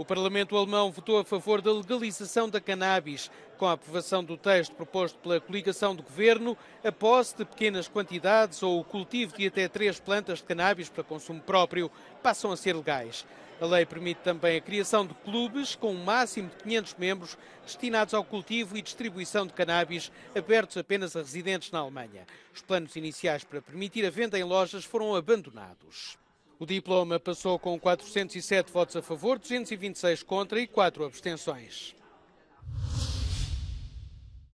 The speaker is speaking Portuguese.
O Parlamento alemão votou a favor da legalização da cannabis. Com a aprovação do texto proposto pela coligação do governo, a posse de pequenas quantidades ou o cultivo de até três plantas de cannabis para consumo próprio passam a ser legais. A lei permite também a criação de clubes com um máximo de 500 membros destinados ao cultivo e distribuição de cannabis, abertos apenas a residentes na Alemanha. Os planos iniciais para permitir a venda em lojas foram abandonados. O diploma passou com 407 votos a favor, 226 contra e 4 abstenções.